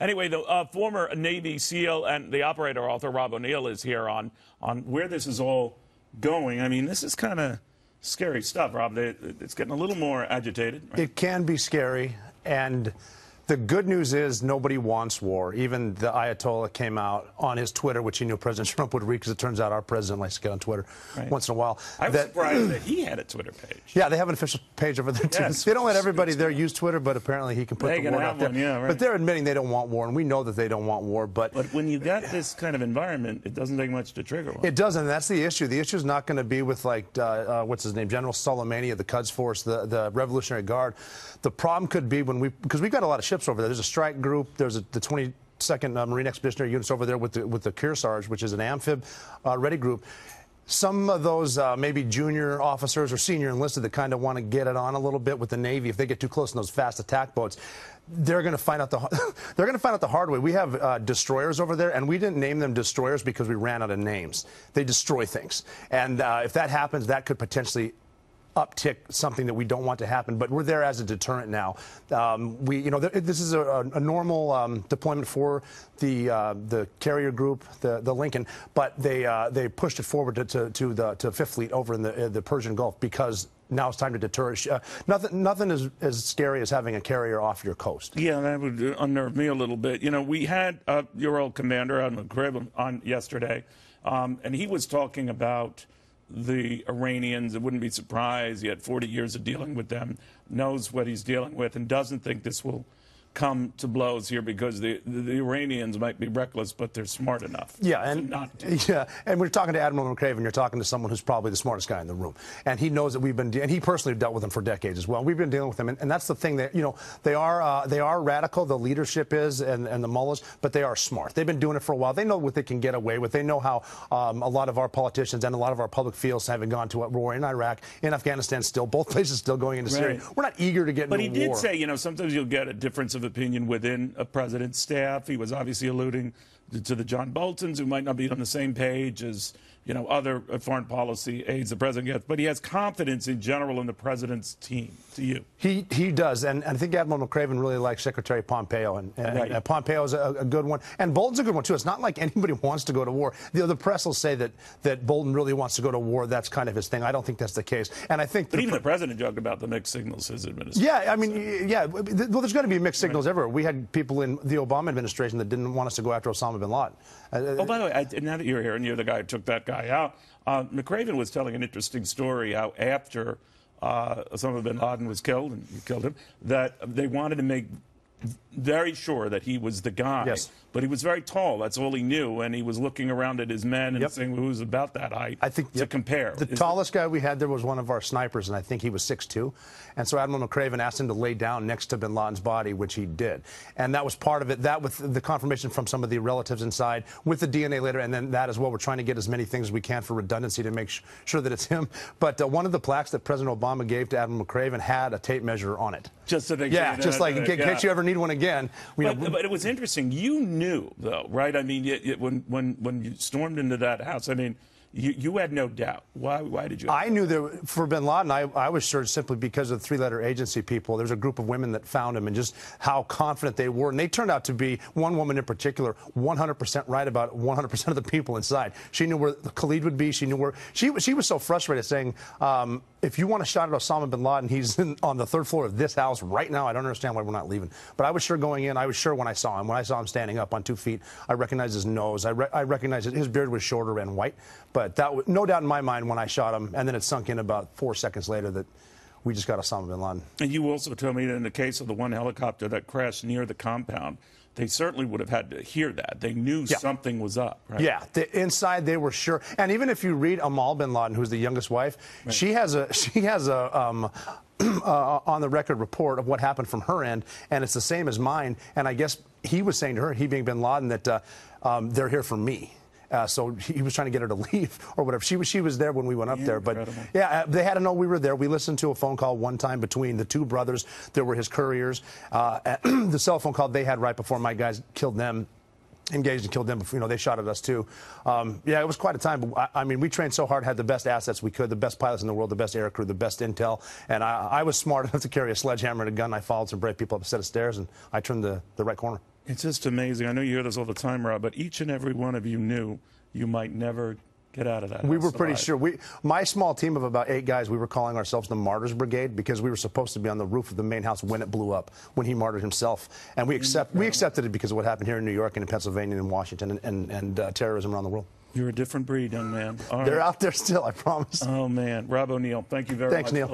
Anyway, the uh, former Navy SEAL and the operator author Rob O'Neill is here on on where this is all going. I mean, this is kind of scary stuff, Rob. It's getting a little more agitated. Right? It can be scary, and the good news is nobody wants war. Even the Ayatollah came out on his Twitter, which he knew President Trump would read, because it turns out our president likes to get on Twitter right. once in a while. I was that, surprised that he had a Twitter page. Yeah, they have an official page over there, too. Yes, they don't let everybody there use Twitter, but apparently he can put they the word out there. Yeah, right. But they're admitting they don't want war, and we know that they don't want war. But, but when you've got this kind of environment, it doesn't take much to trigger one. It doesn't. That's the issue. The issue is not going to be with, like, uh, uh, what's his name, General Soleimani of the Quds Force, the, the Revolutionary Guard. The problem could be when we, because we've got a lot of ships over there. There's a strike group. There's a, the 22nd uh, Marine Expeditionary Units over there with the, with the Kearsarge, which is an amphib uh, ready group. Some of those uh, maybe junior officers or senior enlisted that kind of want to get it on a little bit with the Navy, if they get too close in those fast attack boats, they're going to find out the they're going to find out the hard way. We have uh, destroyers over there, and we didn't name them destroyers because we ran out of names. They destroy things, and uh, if that happens, that could potentially uptick something that we don't want to happen, but we're there as a deterrent now. Um, we, you know, th this is a, a normal um, deployment for the uh, the carrier group, the the Lincoln, but they uh, they pushed it forward to, to, to the to Fifth Fleet over in the uh, the Persian Gulf because now it's time to deter. Uh, nothing, nothing is as scary as having a carrier off your coast. Yeah, that would unnerve me a little bit. You know, we had uh, your old commander on McRaven on yesterday, um, and he was talking about the Iranians. It wouldn't be surprised. He had 40 years of dealing with them, knows what he's dealing with, and doesn't think this will come to blows here because the, the Iranians might be reckless, but they're smart enough. Yeah, and yeah, and we're talking to Admiral McRaven. You're talking to someone who's probably the smartest guy in the room, and he knows that we've been, and he personally dealt with them for decades as well. We've been dealing with them, and, and that's the thing that you know they are uh, they are radical. The leadership is, and, and the mullahs, but they are smart. They've been doing it for a while. They know what they can get away with. They know how um, a lot of our politicians and a lot of our public feels having gone to war in Iraq, in Afghanistan, still both places still going into right. Syria. We're not eager to get. But he did say, you know, sometimes you'll get a difference of opinion within a president's staff. He was obviously alluding to the John Boltons, who might not be on the same page as you know, other foreign policy aides the president gets, but he has confidence in general in the president's team. To you, he he does, and, and I think Admiral McRaven really likes Secretary Pompeo, and, and, right. and Pompeo is a, a, good one, and Bolton's a good one too. It's not like anybody wants to go to war. The, the press will say that that Bolton really wants to go to war. That's kind of his thing. I don't think that's the case, and I think. But the, even the president joked about the mixed signals his administration. Yeah, I mean, yeah. Well, there's going to be mixed signals right. Everywhere. We had people in the Obama administration that didn't want us to go after Osama bin Laden. Uh, oh, by the way, I, now that you're here and you're the guy who took that guy out. Uh, McRaven was telling an interesting story how after uh, Osama bin Laden was killed, and you killed him, that they wanted to make very sure that he was the guy. Yes. But he was very tall. That's all he knew. And he was looking around at his men and yep. saying, who's about that height I think, to yep. compare. The Is tallest it? guy we had there was one of our snipers, and I think he was 6'2". And so Admiral McRaven asked him to lay down next to bin Laden's body, which he did. And that was part of it. That with the confirmation from some of the relatives inside, with the DNA later, and then that as well. We're trying to get as many things as we can for redundancy to make sure that it's him. But uh, one of the plaques that President Obama gave to Admiral McRaven had a tape measure on it. Just to make yeah, just like in case you ever need one again. But, know, but, it was interesting. You knew, though, right? I mean, when when when you stormed into that house, I mean, you, you had no doubt. Why, why did you? I knew that for bin Laden, I, I was sure simply because of the three letter agency people. There was a group of women that found him and just how confident they were. And they turned out to be, one woman in particular, 100% right about 100% of the people inside. She knew where Khalid would be. She knew where. She, she was so frustrated saying, um, if you want a shot at Osama bin Laden, he's in, on the third floor of this house right now. I don't understand why we're not leaving. But I was sure going in, I was sure when I saw him. When I saw him standing up on two feet, I recognized his nose. I, re I recognized his beard was shorter and white. But that was no doubt in my mind when I shot him, and then it sunk in about four seconds later that we just got Osama bin Laden. And you also told me that in the case of the one helicopter that crashed near the compound, they certainly would have had to hear that. They knew yeah. something was up, right? Yeah, the, inside they were sure. And even if you read Amal bin Laden, who's the youngest wife, right. she has a she has a um, uh, on the record report of what happened from her end, and it's the same as mine. And I guess he was saying to her, he being bin Laden, that uh, um, they're here for me. Uh, so he was trying to get her to leave or whatever. She was she was there when we went up there, but yeah, uh, they had to know we were there. We listened to a phone call one time between the two brothers. There were his couriers. Uh, the cell phone call they had right before my guys killed them engaged and killed them. You know, they shot at us too. Um, yeah, it was quite a time. But I, I, mean, we trained so hard, had the best assets we could, the best pilots in the world, the best air crew, the best intel. And I, I was smart enough to carry a sledgehammer and a gun. I followed some brave people up a set of stairs, and I turned the, the right corner. It's just amazing. I know you hear this all the time, Rob, but each and every one of you knew you might never get out of that. We were pretty alive. sure. We, my small team of about eight guys, we were calling ourselves the Martyrs Brigade because we were supposed to be on the roof of the main house when it blew up, when he martyred himself, and we accept we accepted it because of what happened here in New York and in Pennsylvania and in Washington and and, and uh, terrorism around the world. You're a different breed, young man. All They're right. out there still, I promise. Oh man, Rob O'Neill, thank you very Thanks, much. Neil.